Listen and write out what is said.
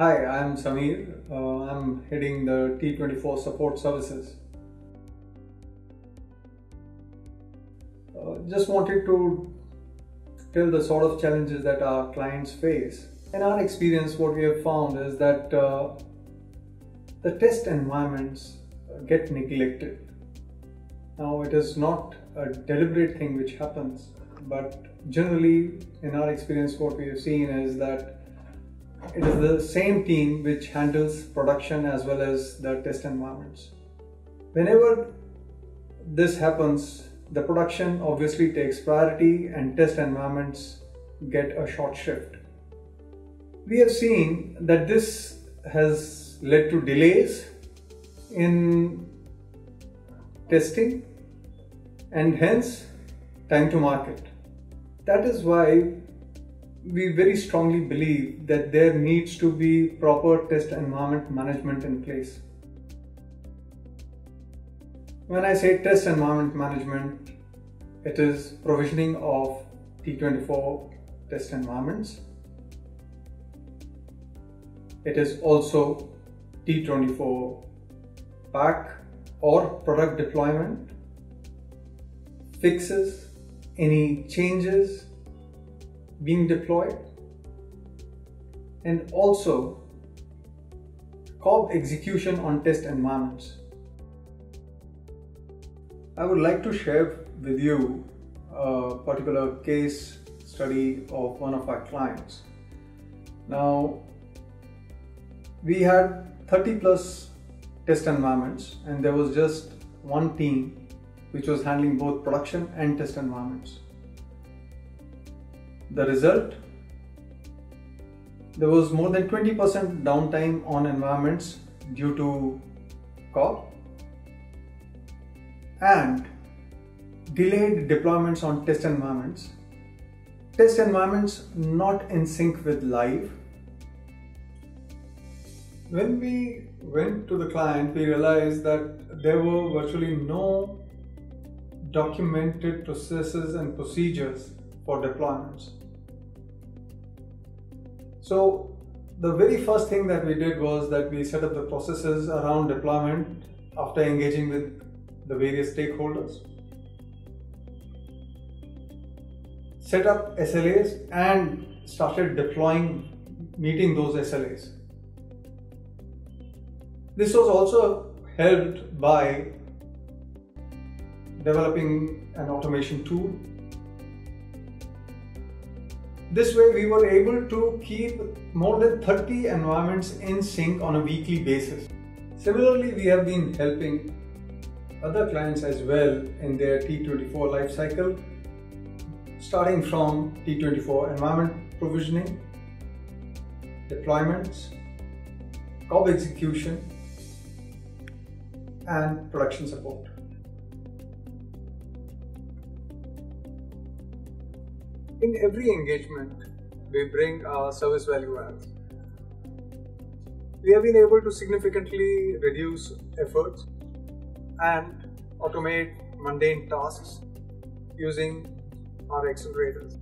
Hi, I'm Sameer. Uh, I'm heading the T24 support services. Uh, just wanted to tell the sort of challenges that our clients face. In our experience, what we have found is that uh, the test environments get neglected. Now, it is not a deliberate thing which happens, but generally, in our experience, what we have seen is that it is the same team which handles production as well as the test environments. Whenever this happens, the production obviously takes priority and test environments get a short shift. We have seen that this has led to delays in testing and hence time to market. That is why we very strongly believe that there needs to be proper test environment management in place. When I say test environment management, it is provisioning of T24 test environments. It is also T24 pack or product deployment, fixes, any changes being deployed and also COB execution on test environments. I would like to share with you a particular case study of one of our clients. Now, we had 30 plus test environments and there was just one team which was handling both production and test environments. The result? There was more than 20% downtime on environments due to COB and delayed deployments on test environments. Test environments not in sync with live. When we went to the client, we realized that there were virtually no documented processes and procedures for deployments. So the very first thing that we did was that we set up the processes around deployment after engaging with the various stakeholders. Set up SLAs and started deploying, meeting those SLAs. This was also helped by developing an automation tool this way we were able to keep more than 30 environments in sync on a weekly basis. Similarly, we have been helping other clients as well in their T24 lifecycle, starting from T24 environment provisioning, deployments, COB execution, and production support. In every engagement, we bring our service value adds. We have been able to significantly reduce efforts and automate mundane tasks using our accelerators.